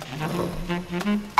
Mm-hmm.